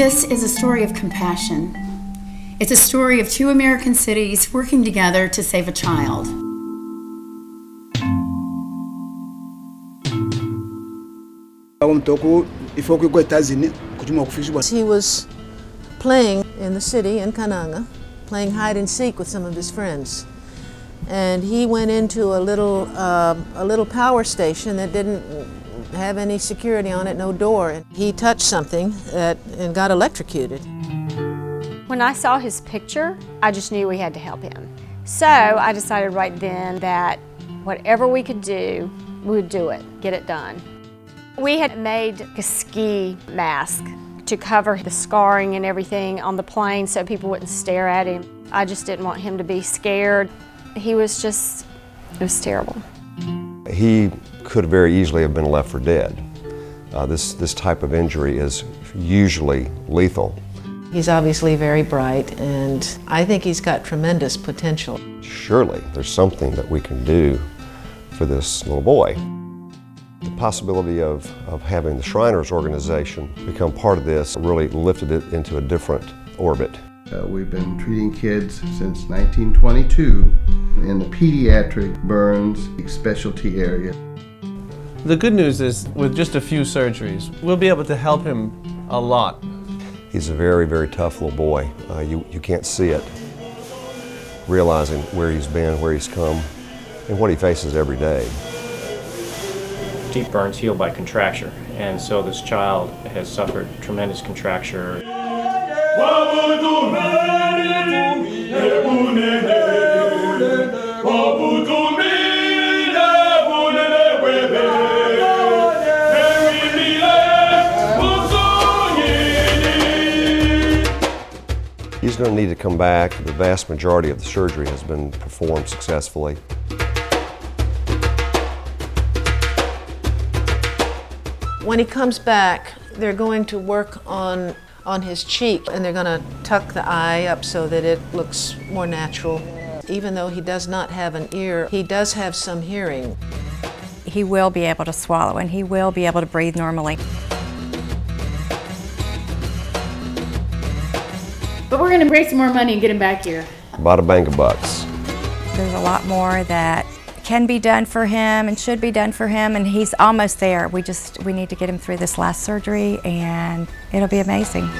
This is a story of compassion. It's a story of two American cities working together to save a child. He was playing in the city in Kananga, playing hide and seek with some of his friends. And he went into a little, uh, a little power station that didn't have any security on it, no door. He touched something that, and got electrocuted. When I saw his picture, I just knew we had to help him. So I decided right then that whatever we could do, we would do it, get it done. We had made a ski mask to cover the scarring and everything on the plane so people wouldn't stare at him. I just didn't want him to be scared. He was just, it was terrible. He could very easily have been left for dead. Uh, this, this type of injury is usually lethal. He's obviously very bright and I think he's got tremendous potential. Surely there's something that we can do for this little boy. The possibility of, of having the Shriners organization become part of this really lifted it into a different orbit. Uh, we've been treating kids since 1922 in the pediatric burns specialty area. The good news is with just a few surgeries, we'll be able to help him a lot. He's a very, very tough little boy. Uh, you, you can't see it, realizing where he's been, where he's come, and what he faces every day deep burns heal by contracture, and so this child has suffered tremendous contracture. He's going to need to come back. The vast majority of the surgery has been performed successfully. When he comes back, they're going to work on, on his cheek and they're going to tuck the eye up so that it looks more natural. Even though he does not have an ear, he does have some hearing. He will be able to swallow and he will be able to breathe normally. We're going to raise some more money and get him back here. About a bank of bucks. There's a lot more that can be done for him and should be done for him and he's almost there. We just we need to get him through this last surgery and it'll be amazing.